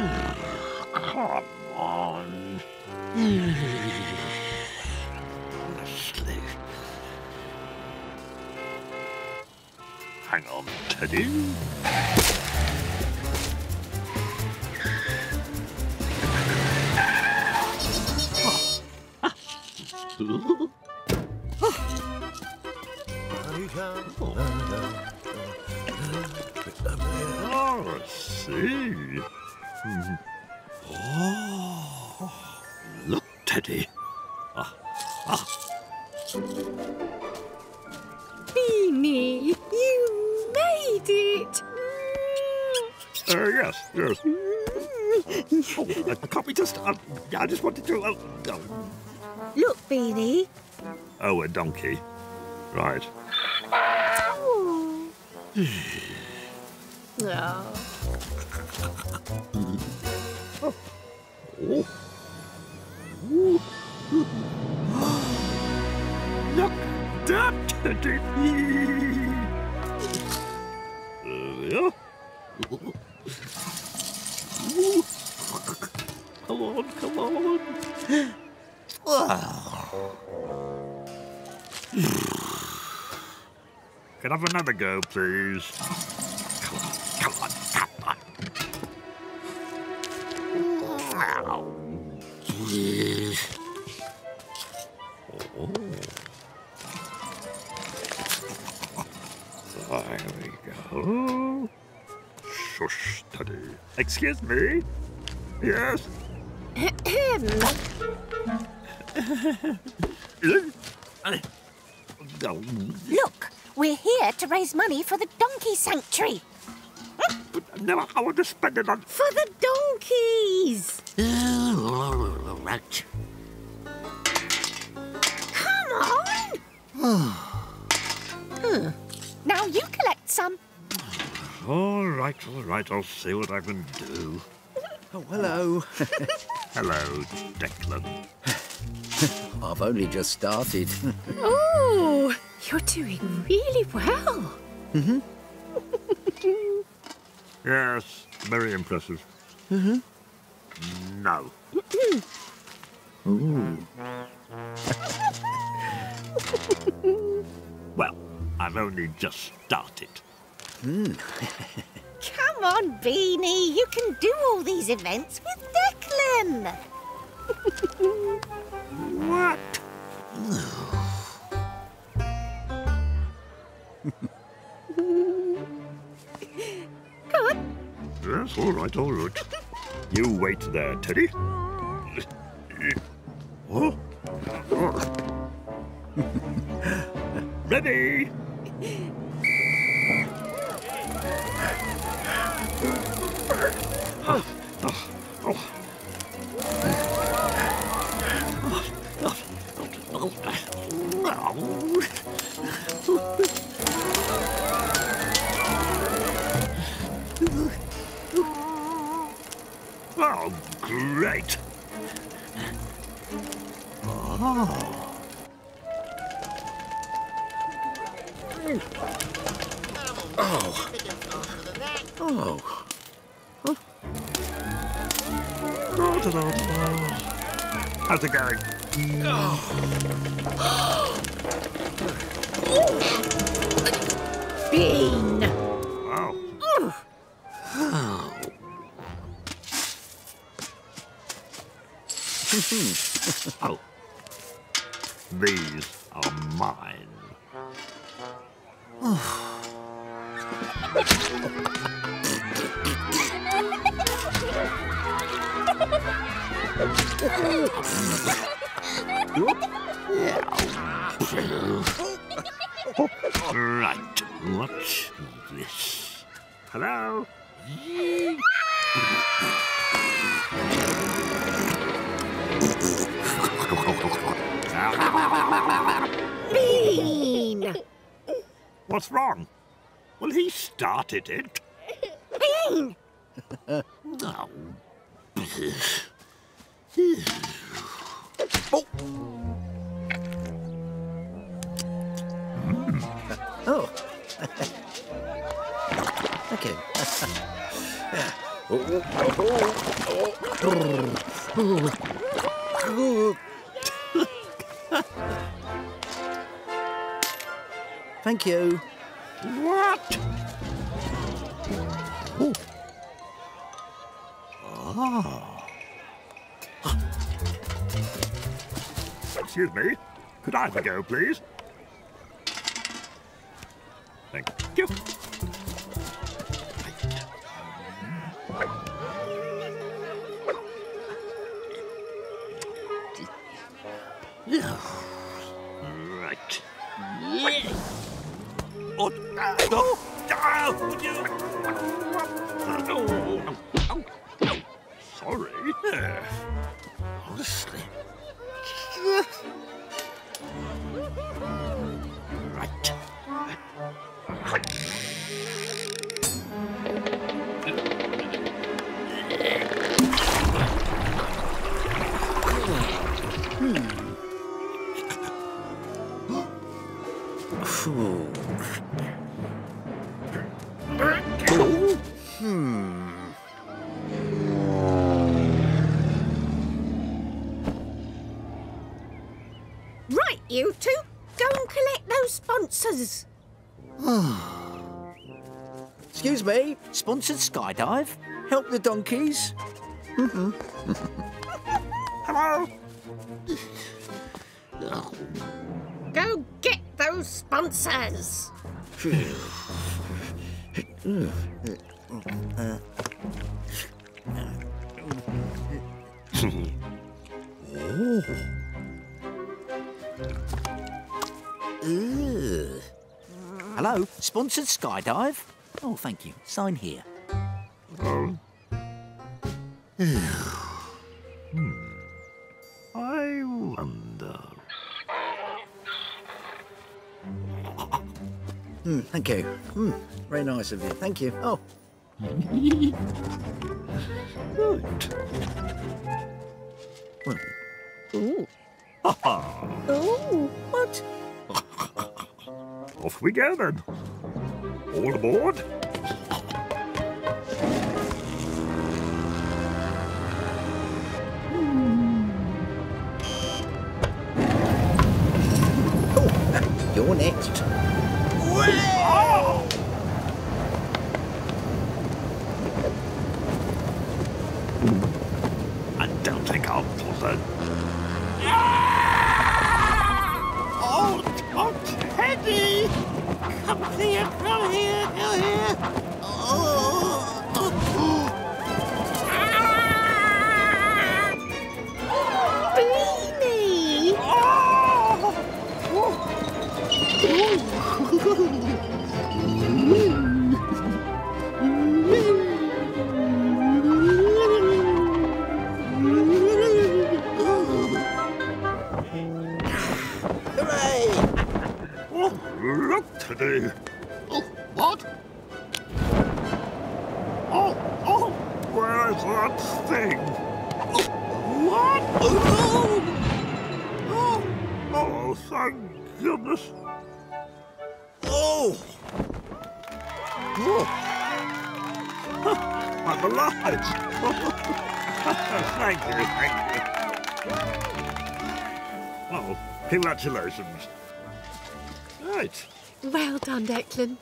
Come on. Honestly. Hang on, Teddy. Just? Uh, I just wanted to. Uh, oh. Look, Beanie. oh, a donkey. Right. Oh. me? Yes? No, Look, we're here to raise money for the donkey sanctuary. but no, I want to spend it on... For the donkeys! Right. Come on! Right, all right, I'll see what I can do. Oh, hello. Hello, Declan. I've only just started. Oh, you're doing really well. Mm hmm Yes, very impressive. Mm-hmm. No. well, I've only just started. Come on, Beanie. You can do all these events with Declan. What? Come on. Yes, all right, all right. You wait there, Teddy. Oh. Ready? Oh, oh, oh. Oh. Oh, How's it going? Bean. Oh, oh. These are mine. Oh. Right, what's this? Hello? Bean. What's wrong? Well, he started it. Bean. Oh. oh. okay. Thank you. What? Oh. Ah. Excuse me. Could I have a go, please? Thank you. Right. Yeah. Oh, oh, ah, oh, oh, oh, oh. Sorry. Uh, Honestly. Sponsored skydive? Help the donkeys? Hello. Mm-hmm. Go get those sponsors. Ugh. Hello, sponsored skydive? Oh, thank you. Sign here. I wonder. Hmm, thank you. Hmm, very nice of you. Thank you. Oh, Good. well, Ooh. Ha ha. Ooh. what? Off we go then. All aboard. Oh, you're next. Oh! Oh. I'm alive. thank you, thank you. Oh, congratulations. Right. Well done, Declan.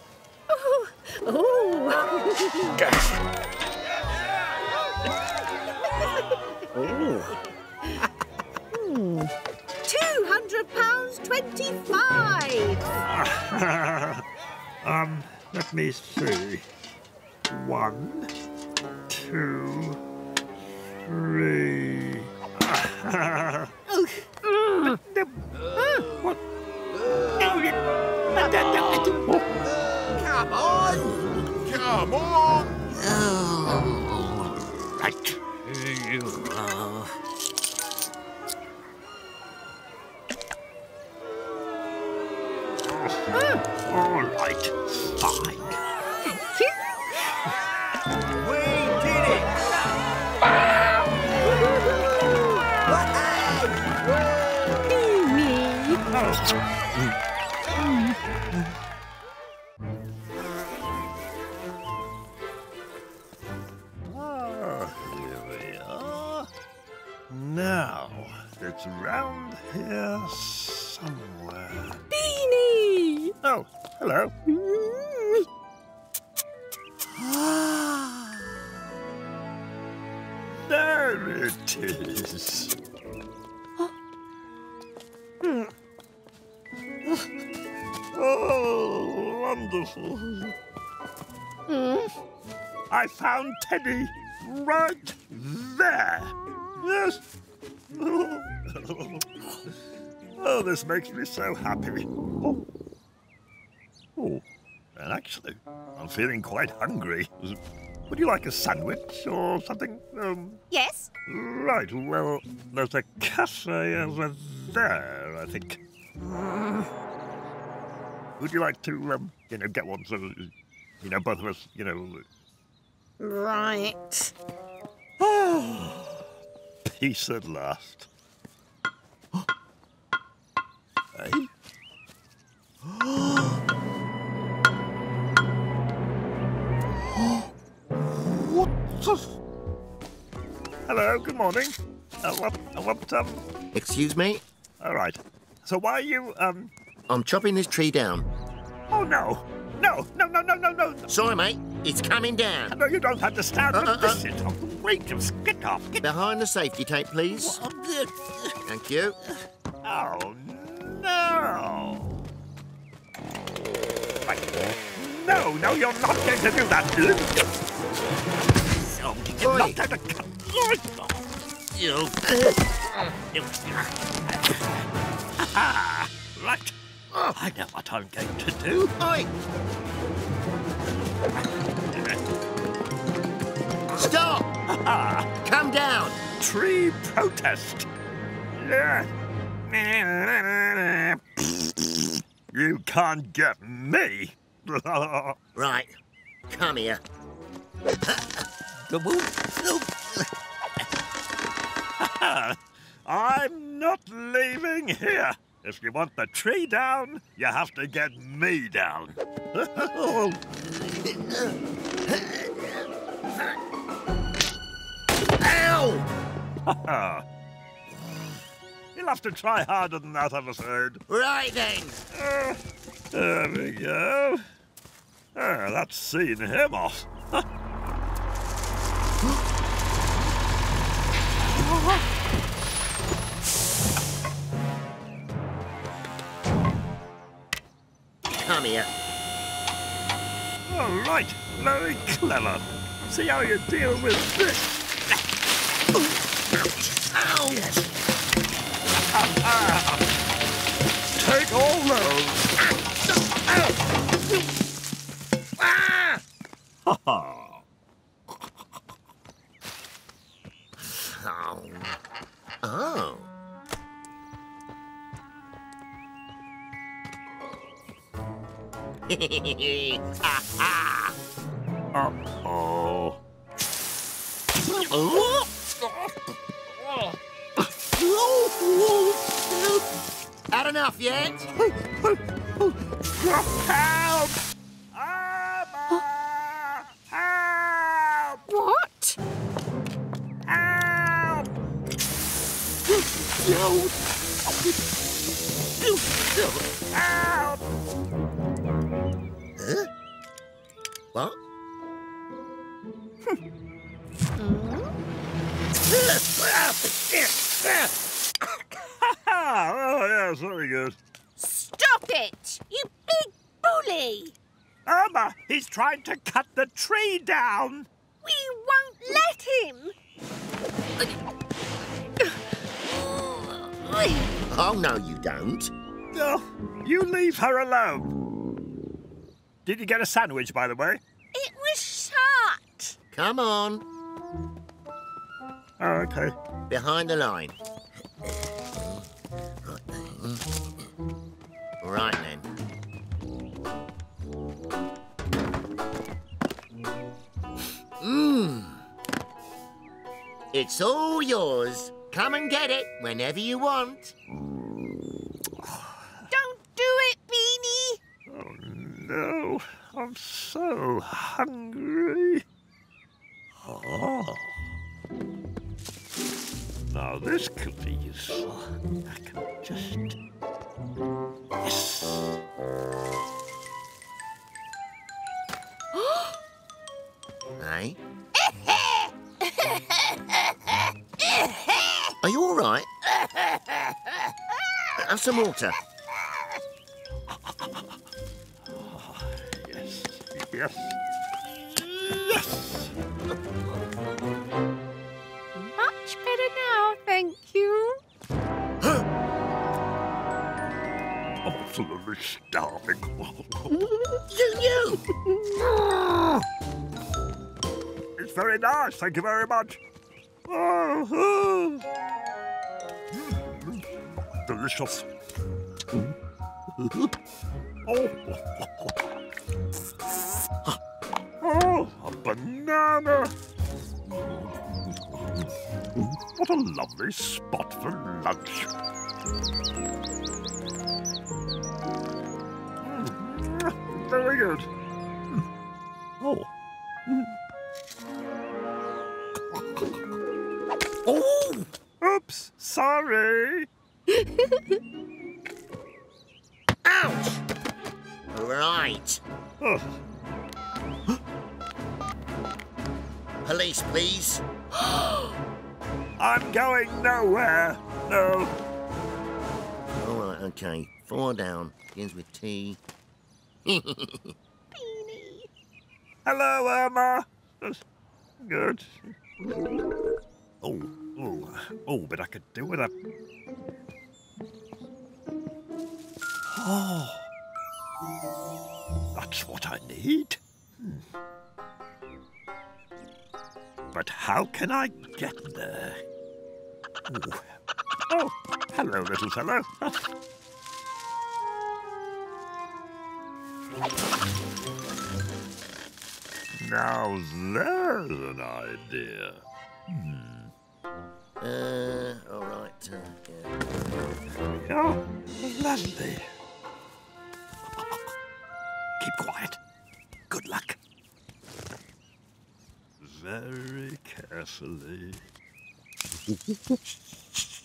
Oh. Oh. Oh! Two hundred pounds twenty-five. let me see. One, two, three. what? Come on! Come on! Oh. Right. Here you are. Teddy right there. Yes. Oh, this makes me so happy. Oh. Oh, and actually, I'm feeling quite hungry. Would you like a sandwich or something? Um, Yes? right, well, there's a cafe over there, I think. Would you like to, um, you know, get one so, you know, both of us, you know, Right. peace at last. hey? what the? Hello, good morning. Uh, what, uh, what, um, Excuse me? all right. So why are you, um, I'm chopping this tree down. oh no, no, no, no, no, no, no, Sorry, mate. It's coming down. no, you don't understand, Uh, uh, this is outrageous. Get off, get Behind the safety tape, please. Thank you. Oh, no! No, no, you're not going to do that. No, you're Oi. not going to cut. You. Right. I know what I'm going to do. Oi! Stop! Come down! Tree protest. You can't get me. Right. Come here. I'm not leaving here. If you want the tree down, you have to get me down. Ow! You'll have to try harder than that, I'm afraid. Right then. Uh, there we go. Ah, that's seen him off. Come here. All right, very clever. See how you deal with this. Ah! Ha ha. Oh. Oh. Did you get a sandwich, by the way? It was shut! Come on. Oh, okay. Behind the line. Right then. Mmm. It's all yours. Come and get it whenever you want. Don't do it, Beanie! No. I'm so hungry. Oh. Now this could be useful. I can just... Yes! Eh? Are you all right? Have some water. Yes, yes! Much better now, thank you. Absolutely starving. You, you! It's very nice, thank you very much. Delicious. Oh. banana. What a lovely spot for lunch. Mm, Very good. Oh. Oh! Oops, sorry. Ouch! Right. Oh, Police, please. I'm going nowhere. No. All right, okay. Four down. Begins with T. Beanie. Hello, Irma. That's Good. Oh, oh, oh, but I could do with a. Oh, that's what I need. Hmm. But how can I get there? Oh, oh hello, little fellow. Now there's an idea. Uh, all right. Uh, yeah. Yeah, lovely. Keep quiet. Good luck. Very carefully.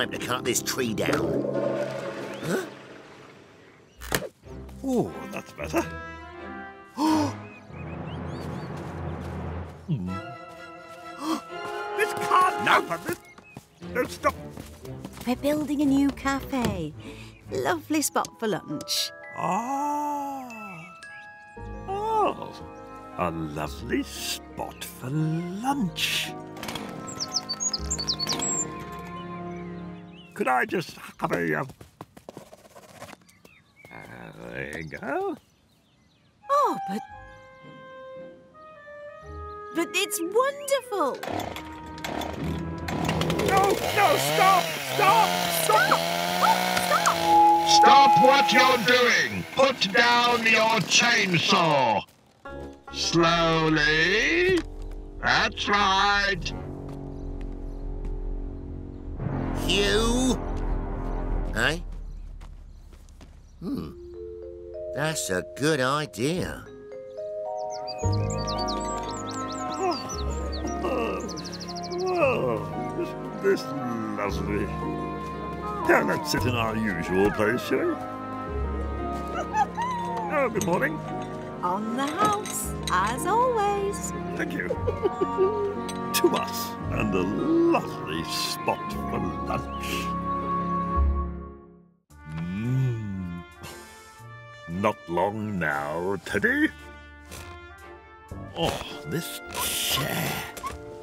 Time to cut this tree down. Huh? Oh, that's better. Hmm. this can't happen. No, stop. We're building a new cafe. Lovely spot for lunch. Ah. Oh, a lovely spot for lunch. Could I just have a... Uh, there you go. Oh, but. But it's wonderful! No, no, stop, stop, stop. Stop Stop what you're doing. Put down your chainsaw. Slowly. That's right. Hugh? Eh? Hmm. That's a good idea. Oh, isn't this lovely? Yeah, let's sit in our usual place, shall we? Oh, good morning. On the house, as always. Thank you. to us, and a lovely spot for lunch. Not long now, Teddy. Oh, this chair.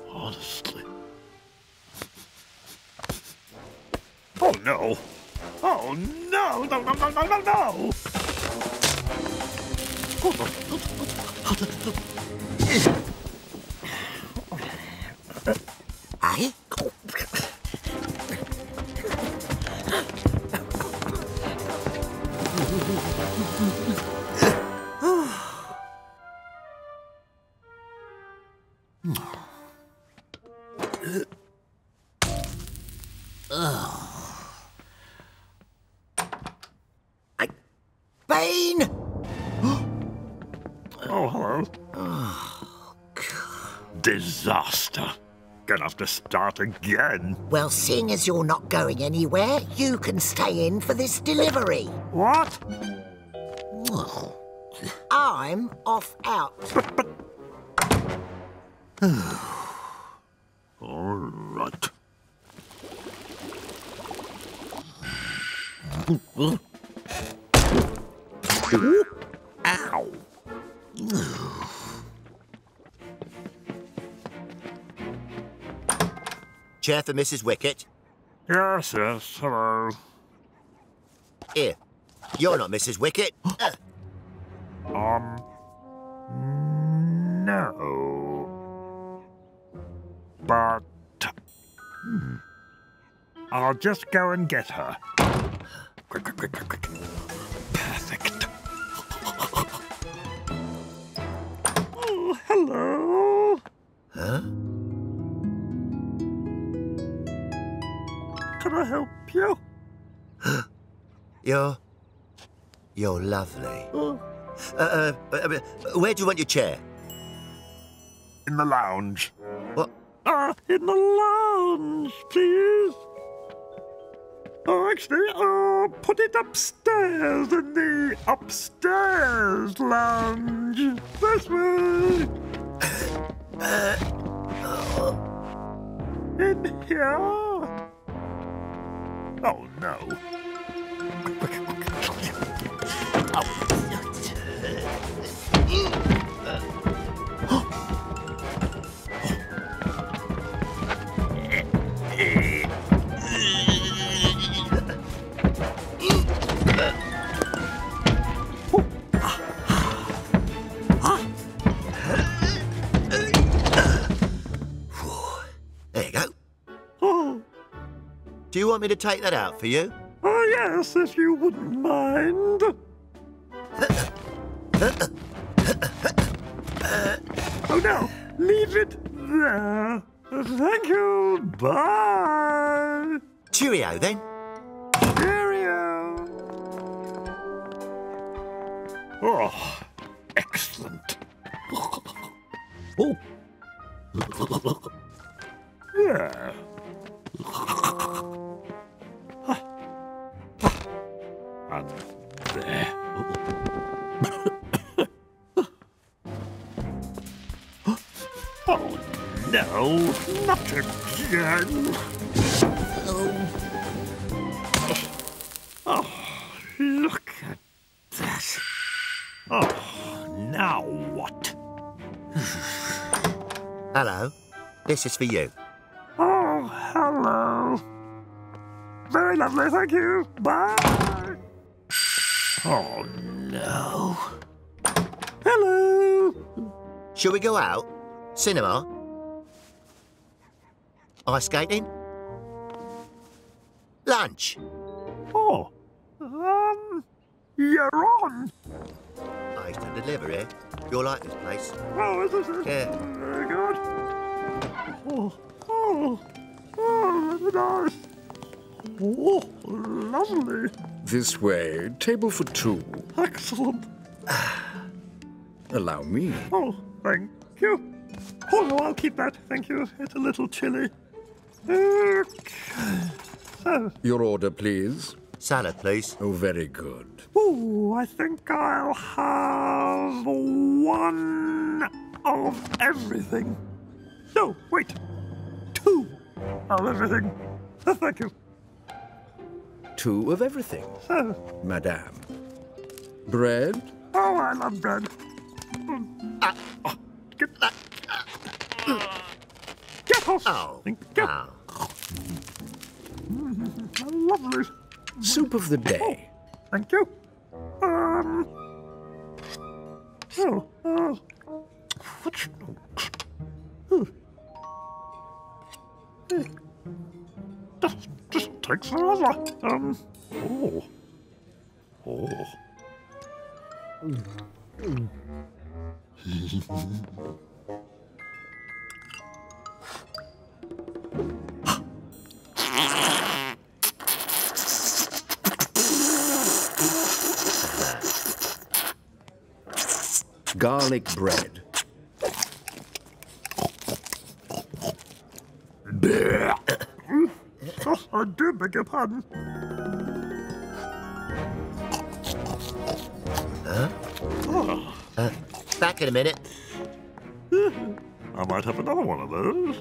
Honestly. Oh no! Oh no! No, no, no, no, no, no! Eh? Gonna have to start again. Well, seeing as you're not going anywhere, you can stay in for this delivery. What? I'm off out. All right. Ow. Chair for Mrs. Wicket. Yes, yes, hello. Here. You're not Mrs. Wicket. Uh, Um, no. But, hmm. I'll just go and get her. Quick, quick, quick, quick, quick. Perfect. Oh, hello. Can I help you? You're. You're lovely. Uh, uh, uh, uh, where do you want your chair? In the lounge. What? Ah, in the lounge, please. Oh, actually, uh, put it upstairs in the upstairs lounge. This way. In here. No. Do you want me to take that out for you? oh, yes, if you wouldn't mind. Oh, no, leave it there. Thank you. Bye. Cheerio then. Cheerio. Oh, excellent. Oh. Yeah. No, not again. Oh. oh, look at that. Oh, now what? Hello. This is for you. Oh, hello. Very lovely, thank you. Bye. Oh, no. Hello. Shall we go out? Cinema? Ice skating? Lunch? Oh, um, you're on. I used to deliver here. You'll like this place. Oh, is this it? Yeah. Very good. Oh, oh, oh, that's nice. Oh, lovely. This way. Table for two. Excellent. Allow me. Oh, thank you. Oh, no, I'll keep that. Thank you. It's a little chilly. Okay. So, Your order, please. Salad, please. Oh, very good. ooh, I think I'll have one of everything. No, wait. Two of everything. Uh, thank you. Two of everything, So, madame. Bread? oh, I love bread. Mm. Ah, oh, g- Oh. Thank you. Oh. Lovely. Soup of the day. Thank you. Um. Oh, uh, what's. Oh. Eh. Just, just takes forever. Um. Oh. Oh. Garlic bread. Oh, I do beg your pardon. Huh? Back in a minute. I might have another one of those.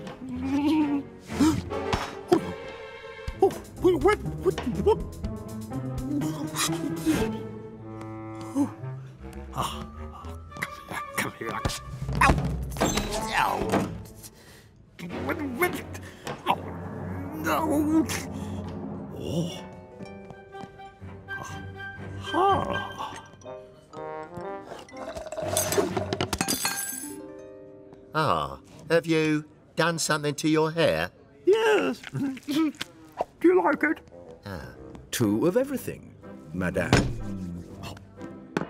Wait, what? Oh. Ah, Come here. Ow. Ow. Wait, wait. Oh, no. Oh. Ah. Ah, have you done something to your hair? Yes. Like it? Ah, two of everything, madame.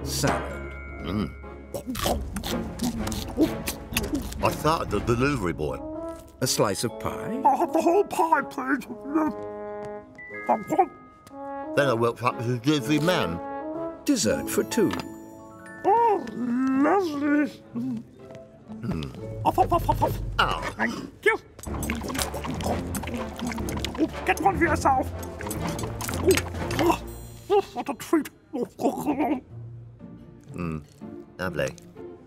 Salad. Mm. I thought the delivery boy. A slice of pie. I'll have the whole pie, please. Then I woke up as a delivery man. Dessert for two. Oh, lovely. Hmm. Off. Oh, Thank you. Oh, get one for yourself. Oh, oh, oh, what a treat. Oh. lovely.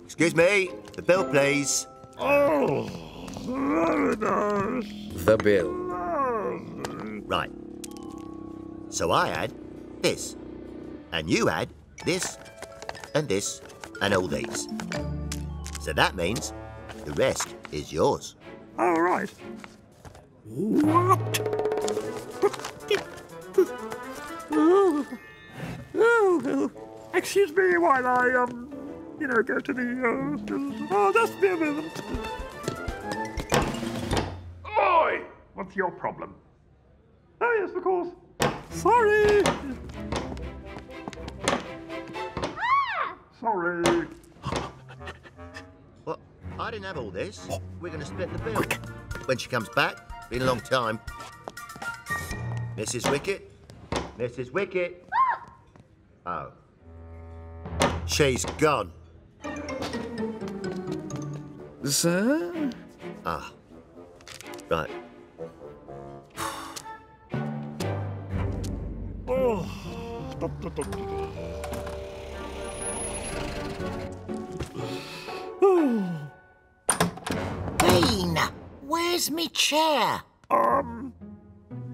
Excuse me, the bill, please. oh, very nice. The bill. Right. So I had this, and you had this, and this, and all these. So that means the rest is yours. All right. What? Oh, oh, excuse me while I, um, you know, go to the, uh, oh, just be a moment. Oi! What's your problem? Oh, yes, of course. Sorry. Sorry. I didn't have all this. We're going to split the bill. When she comes back, been a long time. Mrs. Wicket? Mrs. Wicket? Oh. She's gone. Sir? Ah. Right. Oh. Where's me chair? Um,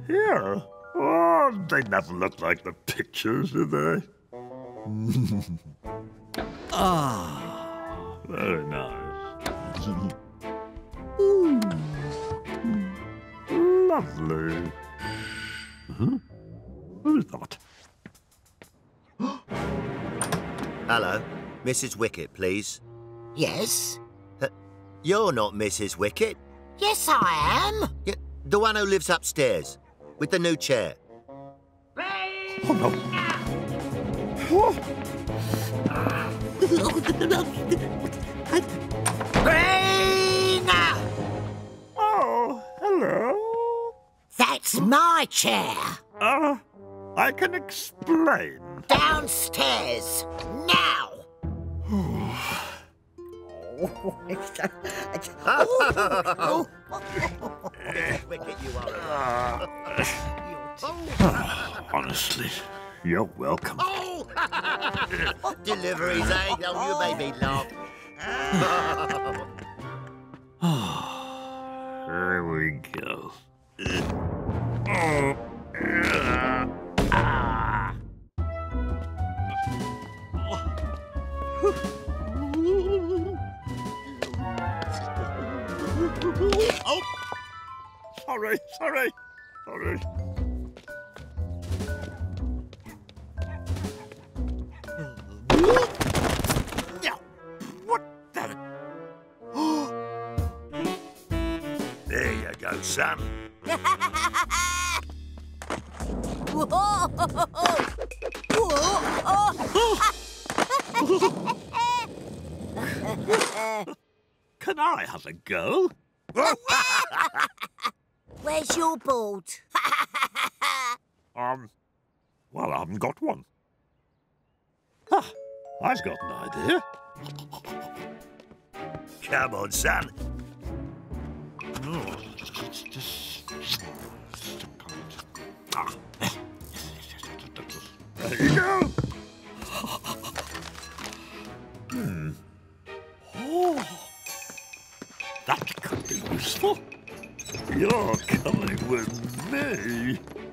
here. Oh, they never look like the pictures, do they? ah, very nice. Ooh. Lovely. Huh? What is that? Hello. Mrs. Wicket, please. Yes? You're not Mrs. Wicket. Yes, I am. Y the one who lives upstairs with the new chair. Oh, no. Oh, Bean! oh, hello. That's my chair. Uh, I can explain. Downstairs. Now. Wicket, you are. a- Honestly, you're welcome. Oh! Deliveries, eh? Oh, you made me laugh. There we go. Oh. sorry, sorry, sorry. Yeah. What the? There you go, son. Can I have a go? Where's your board? Um, well, I haven't got one. Ah, I've got an idea. Come on, son. There you go. Hmm. Oh, You're coming with me.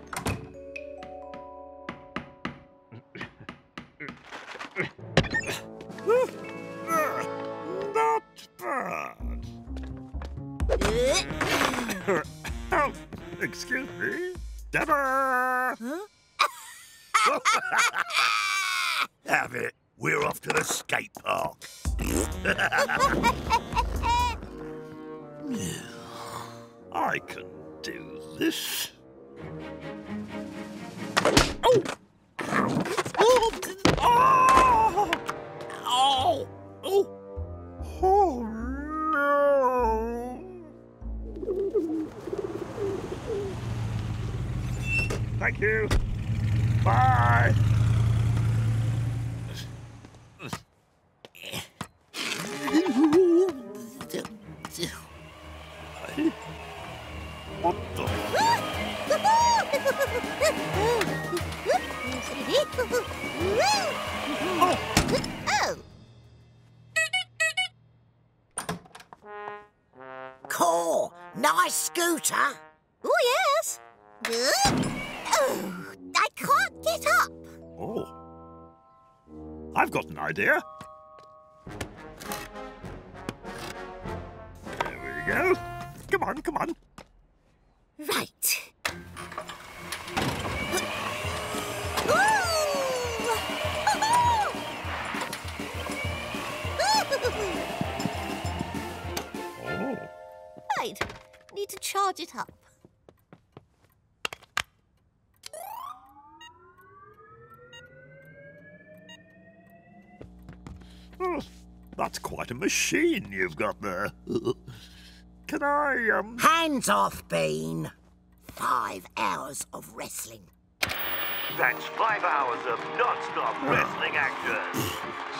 Charge it up. Oh, that's quite a machine you've got there. Can I, um... Hands off, Bean. Five hours of wrestling. That's five hours of non-stop wrestling action.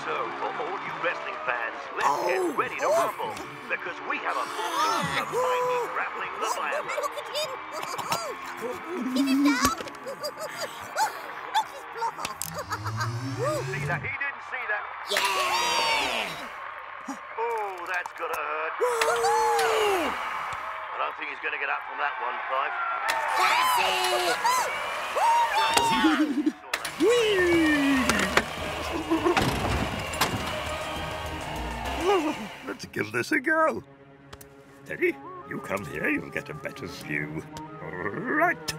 So, for all you wrestling fans, let's get oh. ready to rumble, because we have a full cast of mighty grappling leviathans. Look at him! Hit him down! Knock his block off! See that? He didn't see that. Yeah! Oh, that's gotta hurt. Don't think he's gonna get up from that one, Clive. That's! Let's give this a go. Teddy, you come here, you'll get a better view. Right.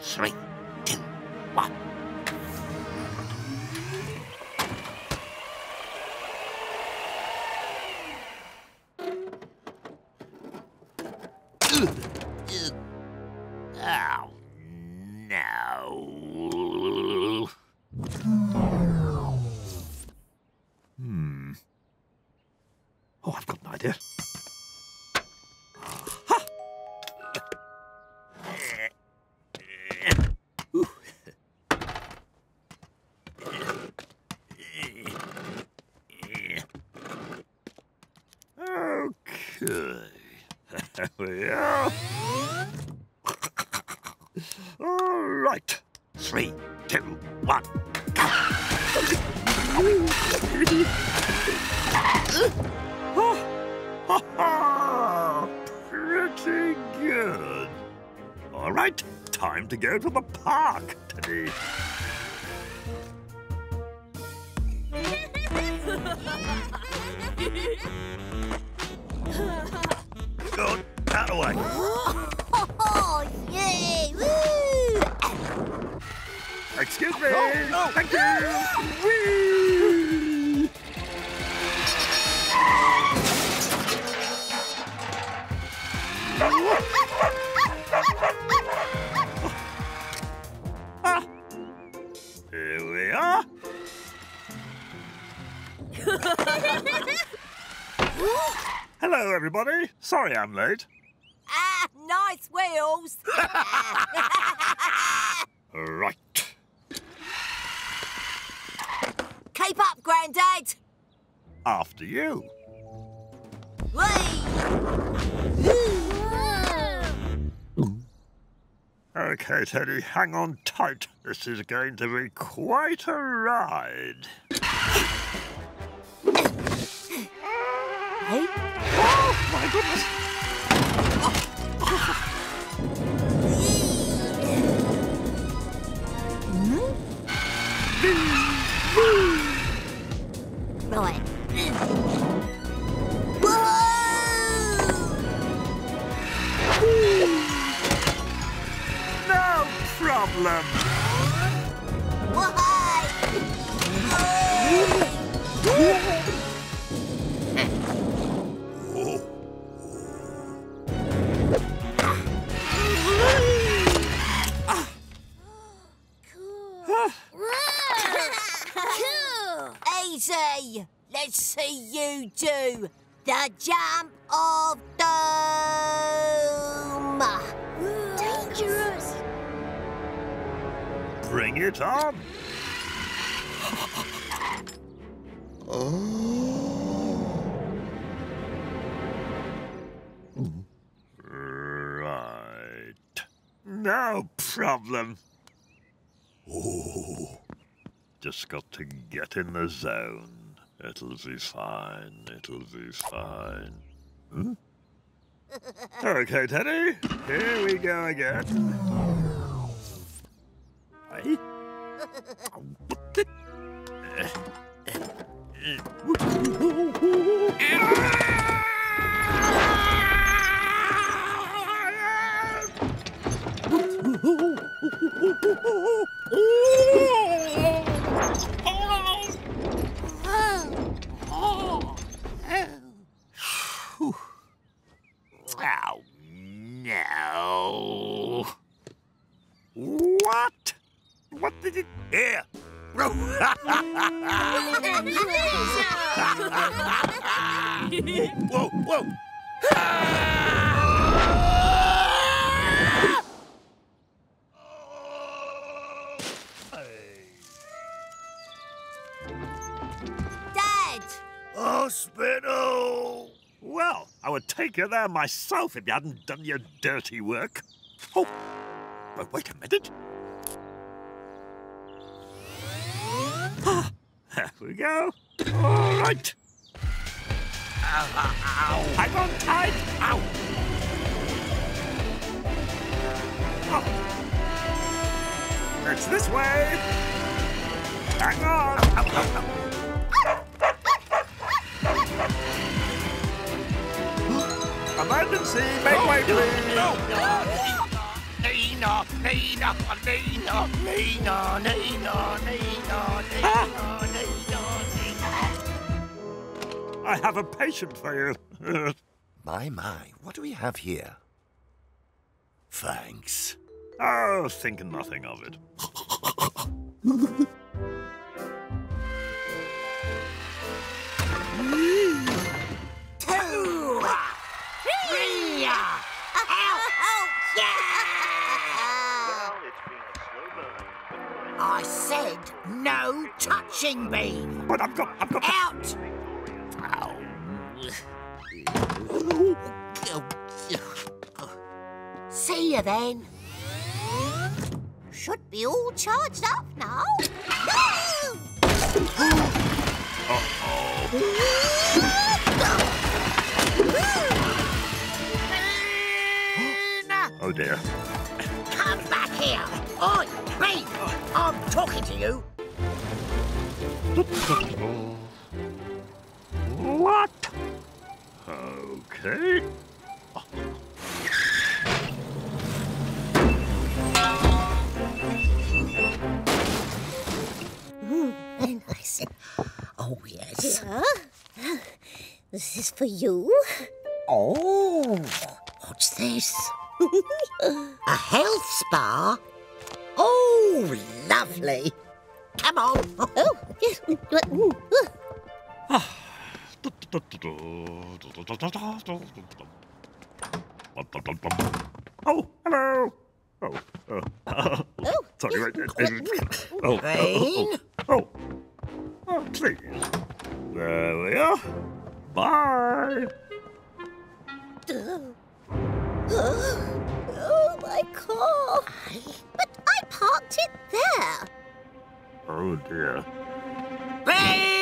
Three, two, one. Thank you. Whee! Ah. Here we are. Hello, everybody. Sorry I'm late. Okay, Teddy, hang on tight. This is going to be quite a ride. Hey, Oh, my goodness. Hmm? right. Problem. Easy. Let's see you do the jump of doom. Bring it on. Right. No problem. Oh, just got to get in the zone. It'll be fine. It'll be fine. Hmm? Okay, Teddy. Here we go again. はい。What did it... Here. whoa, whoa. Dad. Hospital! Well, I would take you there myself if you hadn't done your dirty work. Oh, but wait a minute. There we go. All right. Ow, ow, ow. I'm on time. Ow. Oh. It's this way. Hang on. Ow, ow, ow, Emergency, make way, please. No, no, no. Nina, Nina, Nina, Nina, Nina, Nina, Nina, ah. Nina. I have a patient for you. My, my, what do we have here? Thanks. oh, think nothing of it. Two, three, I said no touching me. But I've got, I've got. Out. See you then. Should be all charged up now. Oh dear. Come back here. Oi, me. I'm talking to you. What? Okay. nice. Oh, yes. Huh? This is for you. Oh, what's this? A health spa? Oh, lovely. Come on. Oh, yes. Uh. Oh, hello. Oh, uh, Oh, sorry, uh, uh, Oh, oh, Rain? oh, oh, please. There we are. Bye. Oh, my car. But I parked it there. Oh dear. Rain!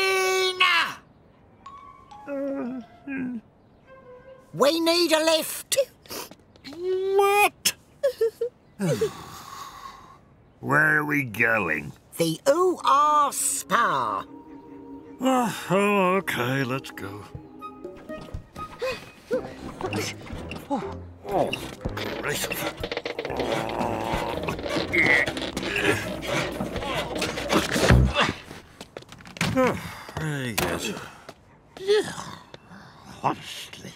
We need a lift. what? Where are we going? The OR Spa. Oh, oh, okay, let's go. Oh, right. Oh, yes. Honestly.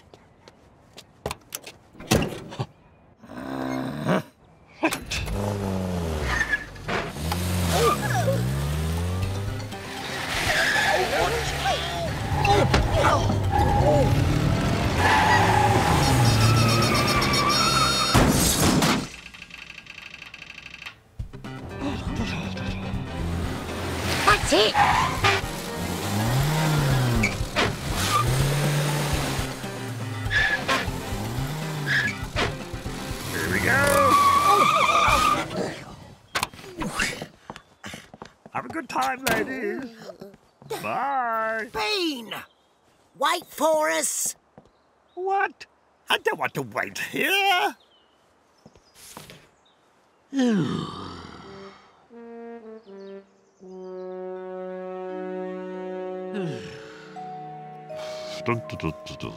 Dun, dun, dun, dun.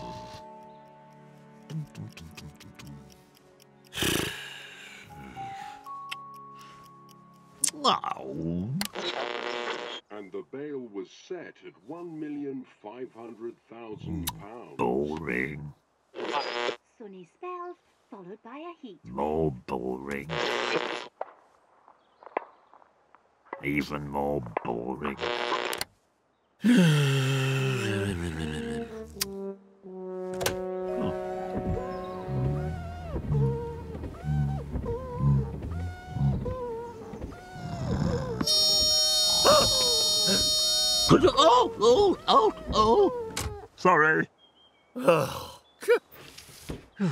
Wow. and the bail was set at one million five hundred thousand pounds. Boring. Sunny spells followed by a heat. More boring. Even more boring. Oh, oh, oh, oh. Sorry. Oh. Thank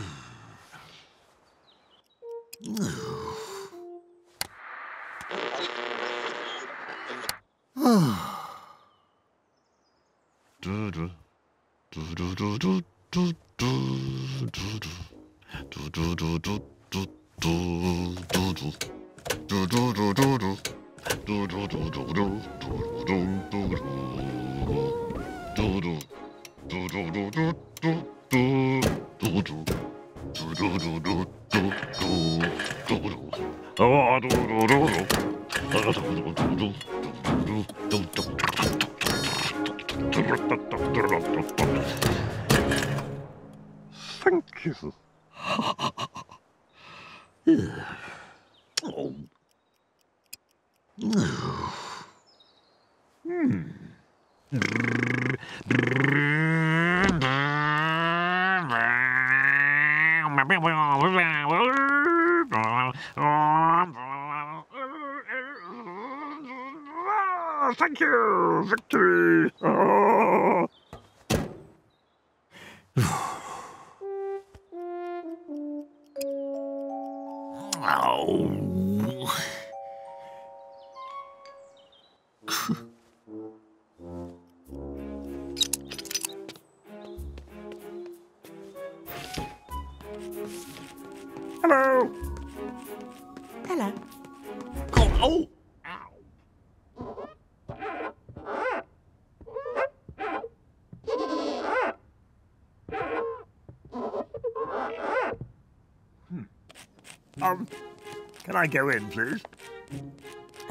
I go in, please?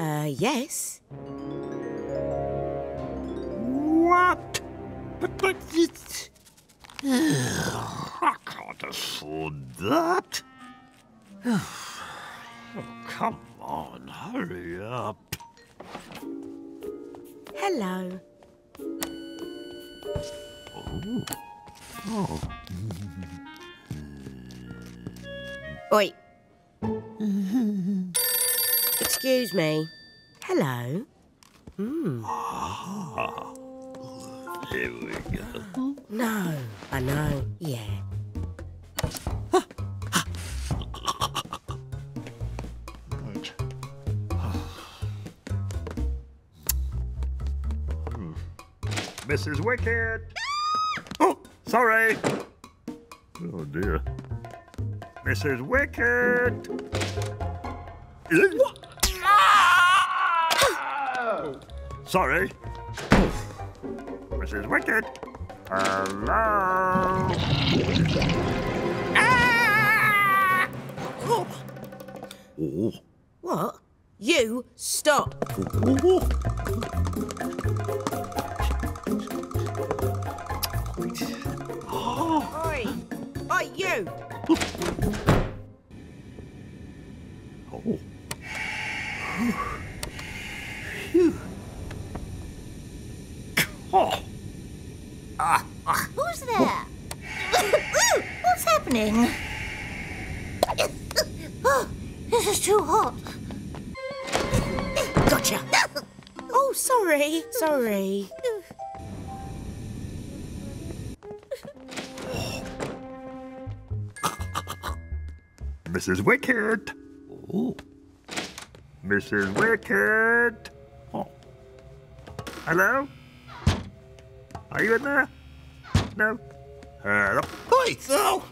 Uh, yes. Mrs. Wicket! Oh, sorry! Oh dear. Mrs. Wicket! Sorry. Mrs. Wicket! Hello? Oh. What? You stop. Oi! Mrs. Wicket. Oh. Mrs. Wicket. Oh. Hello? Are you in there? No? Hello? Oi! No!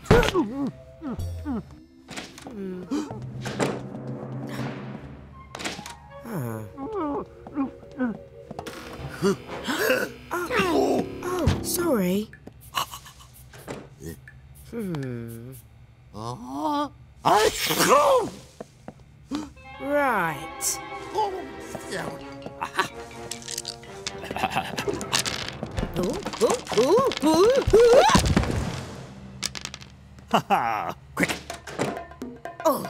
Oh, oh, sorry. Hmm. Oh. I Right. Ooh, ooh, ooh, ooh, ooh. Ha ha! Quick! Oh,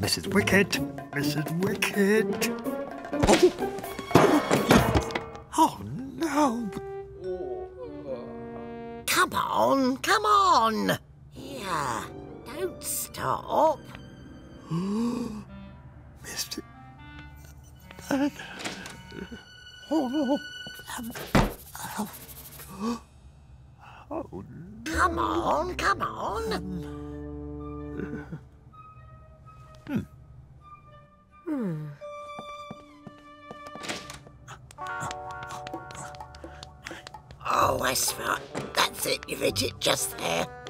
Mrs. Wicket! Mrs. Wicket! Oh, oh no! Come on, come on. Here, don't stop. Missed it. Oh no! Oh Come on, come on. hmm. Oh, that's right. That's it. You've hit it just there.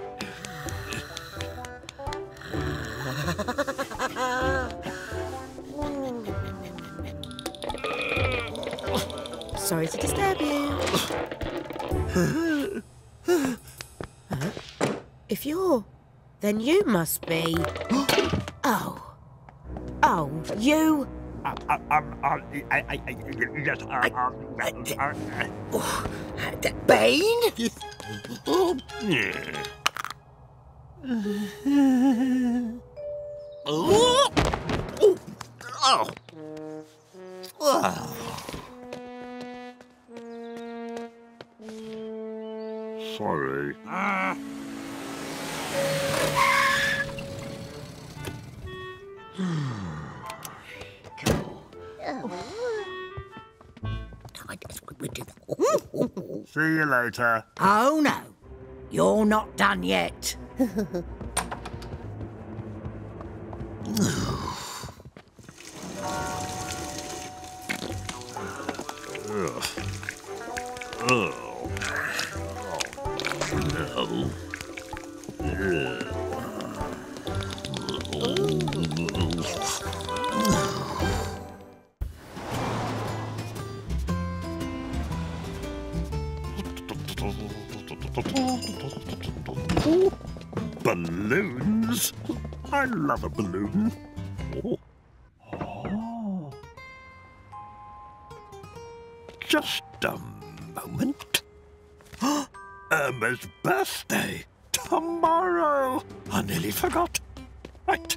Sorry to disturb you. Huh? If you're, then you must be. oh. Oh, you. Um, um, uh, I, I, yes, um, Oh, Bane? yeah. Oh! Oh! Oh! Sorry. I guess we did that. See you later. Oh, no. You're not done yet. love a balloon. Oh. Oh. Just a moment. Irma's birthday. Tomorrow. I nearly forgot. Right.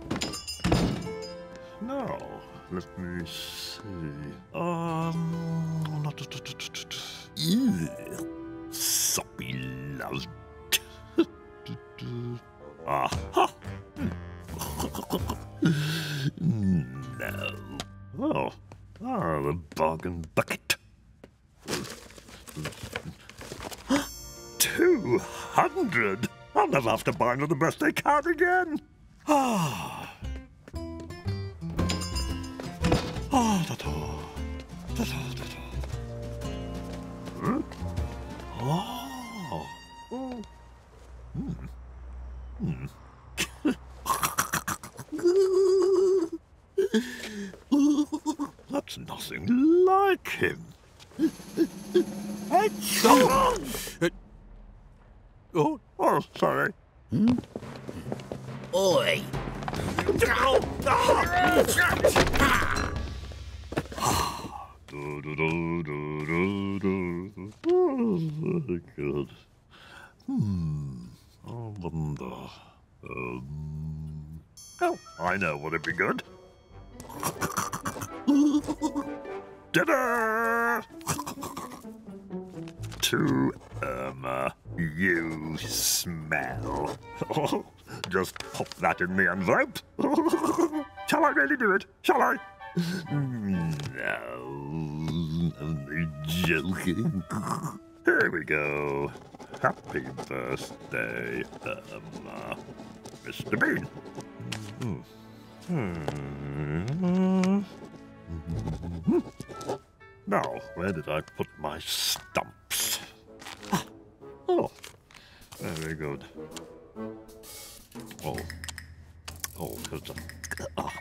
Now, let me see. Um. Ew. Soppy love. Aha. No. Oh. Ah, the bargain bucket. Two hundred! I'll never have to buy another birthday card again. Ah. Ah, da da. Da da da da. Hmm? Oh. Oh. Hmm. Hmm. Nothing like him. Oh. Oh, oh, sorry. Oi! Do. Oh, good. Hmm. I wonder. Um. Oh, I know what'd be good. To Irma, you smell. Just pop that in the envelope. Shall I really do it? Shall I? No, only joking. Here we go. Happy birthday, Irma. Mr. Bean. Hmm. Hmm. Now, where did I put my stumps? Ah, Oh, very good. Oh, oh, good. Ah,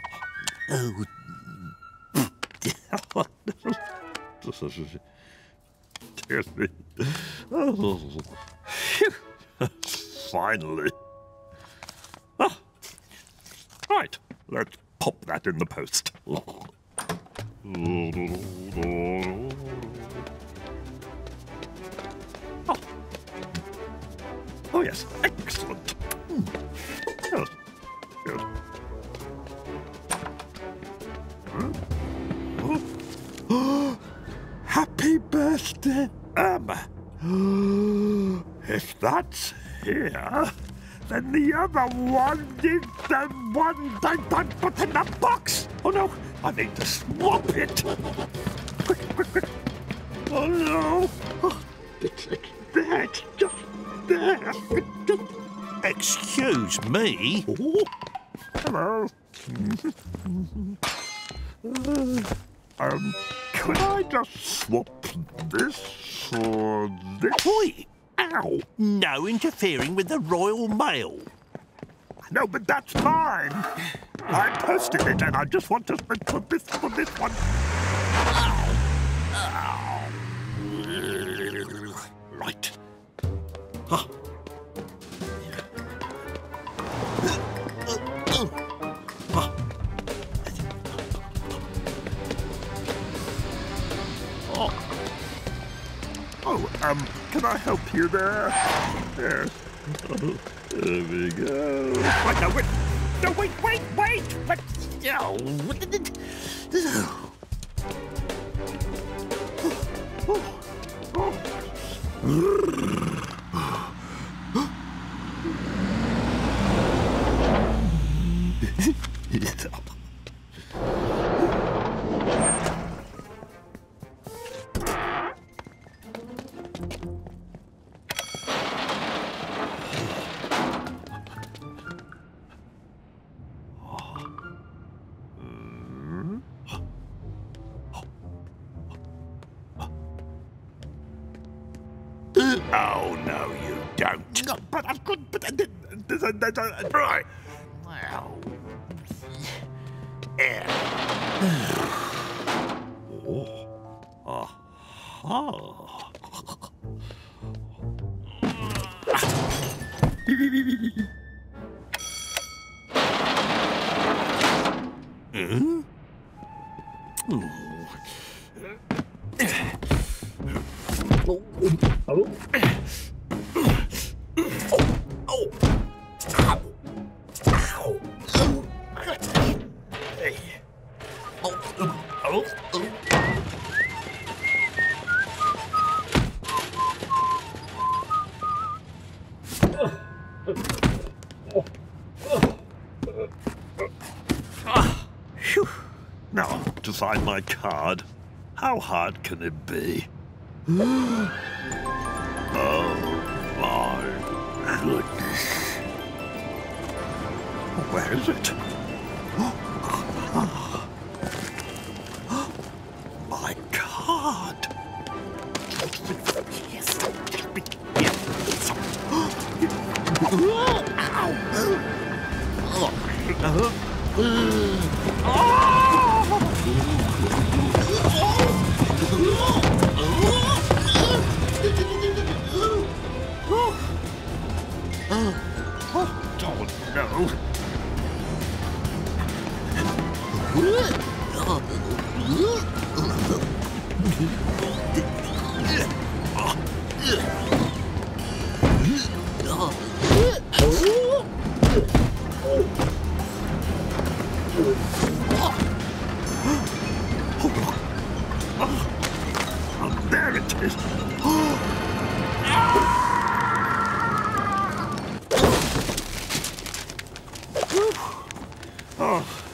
oh, dear me. Oh, finally. Ah, right, let's pop that in the post. Oh, oh yes, excellent. Yes, yes. Oh. Happy birthday, Irma. If that's here, then the other one is the one that I put in the box. Oh no, I need to swap it. Quick, quick, quick. Oh no. Oh, it's, it's there, it's just there. Just... Excuse me? Oh, hello. Uh, um, could I just swap this for this? Oi! Ow! No interfering with the Royal Mail. No, but that's mine. I posted it, and I just want to put this for this one. Right. Ah. Oh. Um, can I help you there? There. There we go. Wait, no, wait. No, wait, wait, wait! What? No. Oh. Oh. Oh, no, you don't. No, but I've got. But there's a, there's a, right. Well, Oh. Aha. Hmm? Find my card. How hard can it be? oh, my goodness. Where is it? Oh.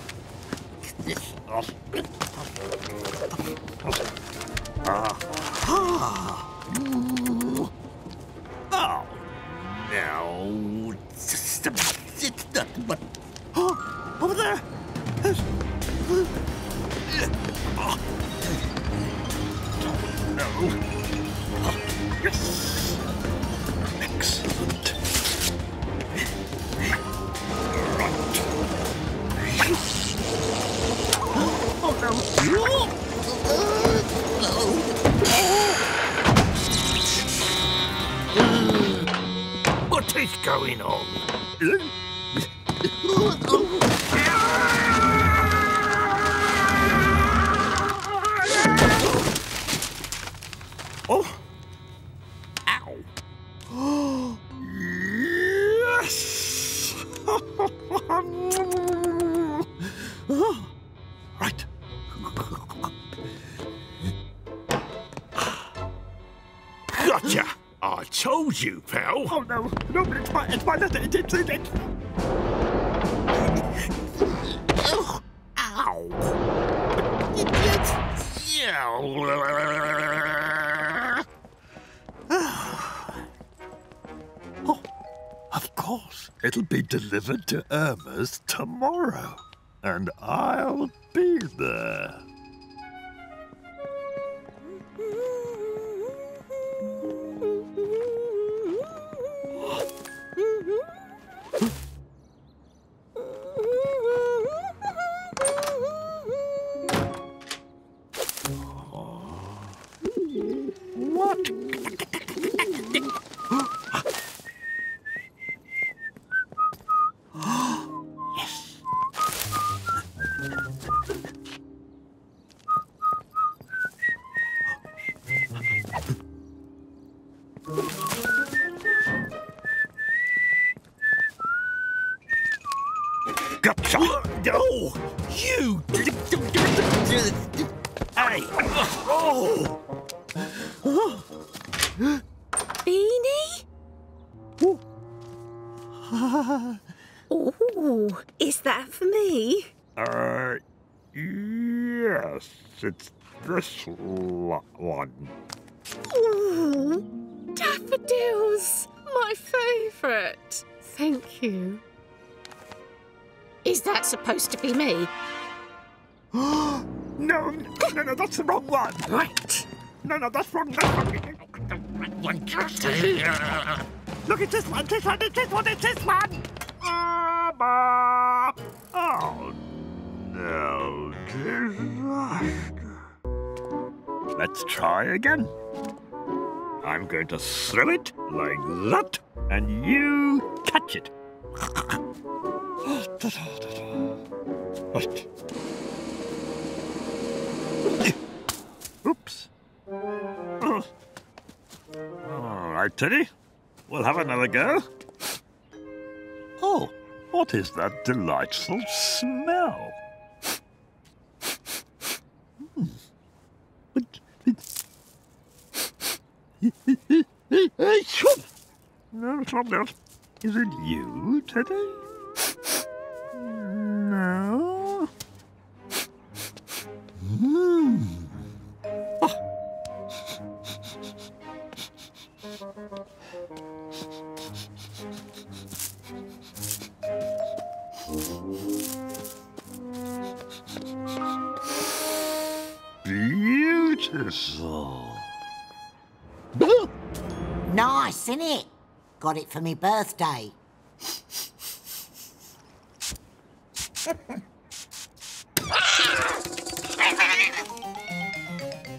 To tomorrow. And I'll Gotcha! No! You! Hey! Oh! Beanie? Oh, is that for me? Uh, yes, it's this one. Ooh, daffodils, my favourite. Thank you. Is that supposed to be me? no, no, no, that's the wrong one. Right. No, no, that's wrong. That's wrong. One. Look at this one. This one. It's this one. It's this one. Mama. Oh no, disaster. Let's try again. I'm going to throw it like that, and you catch it. Oops. Oh. right, Teddy. We'll have another go. Oh, what is that delightful smell? No, it's not that. Is it you, Teddy? No. Hmm. Beautiful. Nice, innit? Got it for me birthday.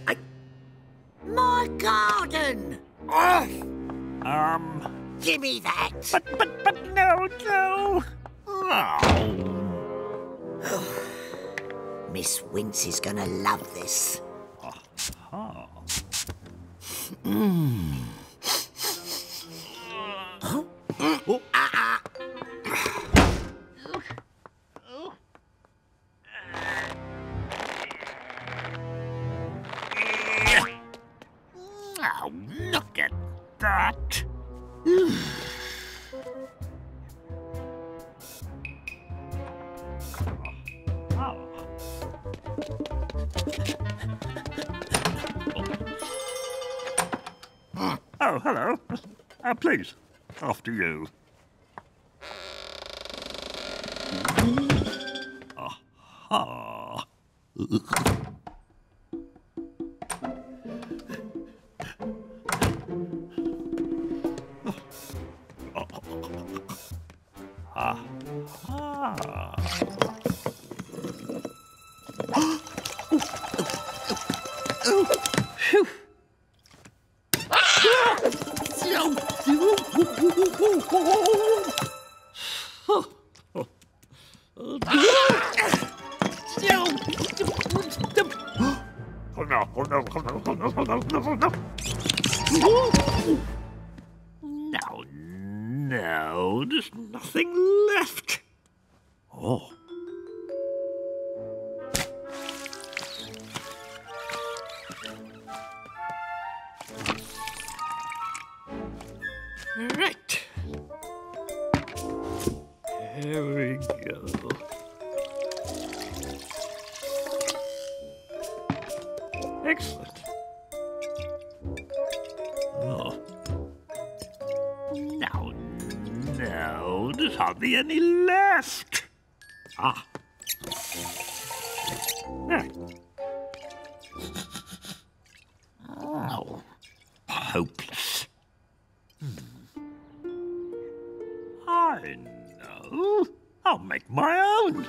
I- My garden! Um. Give me that! But, but, but, no, no. Oh. Miss Wince is gonna love this. Mmm. Oh, after you. Oh, hopeless. Hmm. I know. I'll make my own.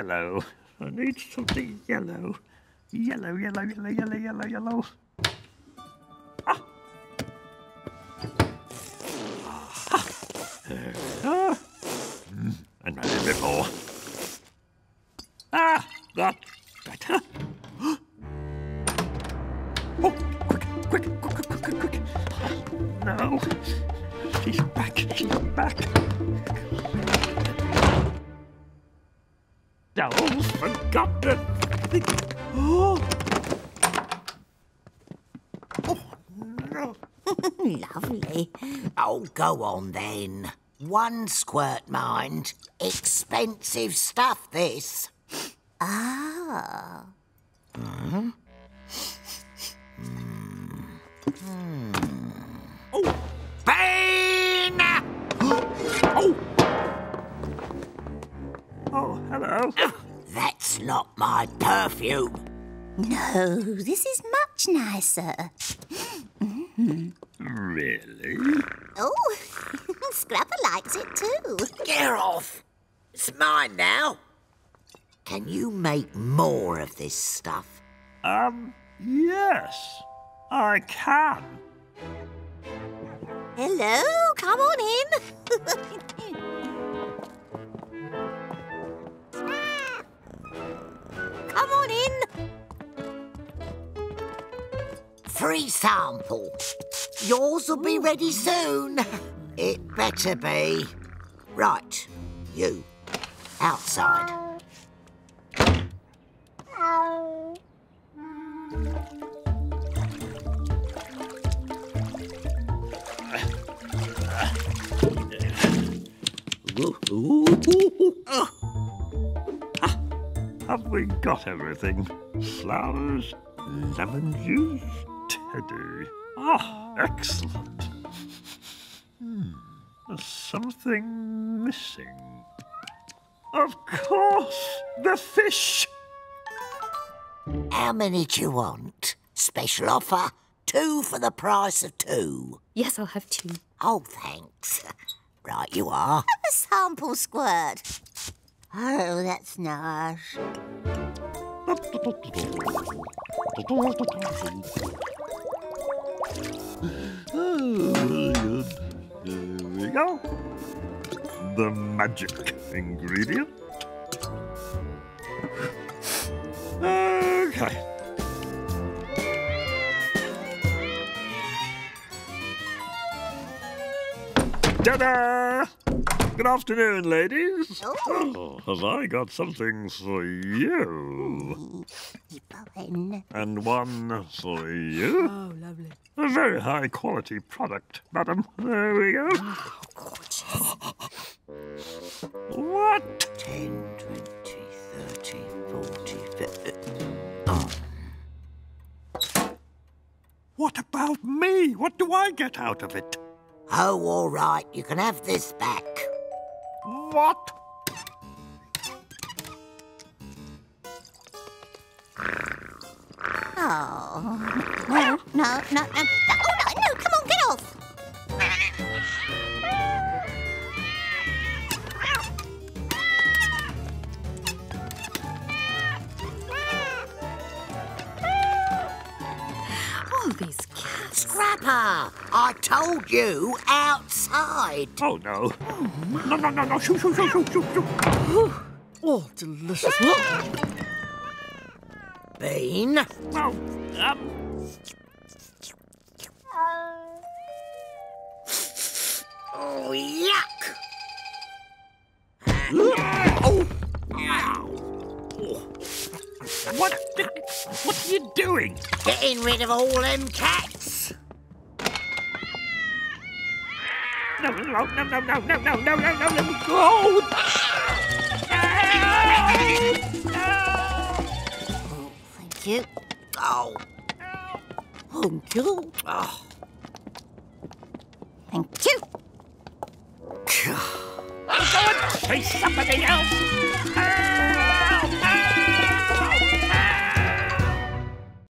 Yellow. I need something yellow. Yellow, yellow, yellow, yellow, yellow, yellow. Ah. Ah. And a bit more. Ah, that better. Oh, quick, quick, quick, quick, quick, quick, quick. No. She's back, she's back. Oh, forgot the thing. Oh. Lovely. Oh, go on then. One squirt, mind. Expensive stuff, this. Ah. Hmm? Oh. That's not my perfume. No, this is much nicer. Really? Oh, Scrapper likes it too. Get off. It's mine now. Can you make more of this stuff? Um, yes, I can. Hello, come on in. come on in. Free sample. Yours will be ready soon. It better be. Right, you. Outside. Have we got everything? Flowers, lemon juice, teddy. Ah, excellent. Hmm, there's something missing. Of course, the fish. How many do you want? Special offer. Two for the price of two. Yes, I'll have two. Oh, thanks. Right, you are. A sample squirt. Oh, that's good. There we go. The magic ingredient. Okay. Ta-da! Good afternoon, ladies. Oh, have I got something for you? And one for you. Oh, lovely. A very high quality product, madam. There we go. Oh, what? 10, 20, 30, 40, 50. What about me? What do I get out of it? Oh, all right. You can have this back. What? Oh. No, no, no, no. Oh, no, no, come on, get off. Oh, these cats. Scrapper! I told you outside. Oh no. No, no, no, no. Shoot, shoot, shoot, shoot, shoot, shoot. Oh, delicious. Bean. No. Um. Oh, yuck! Oh. What? What are you doing? Getting rid of all them cats. No, no, no, no, no, no, no, no, no, no, no, no. Oh. Thank you. Oh. Thank you. Oh. Thank you. Go and chase somebody else.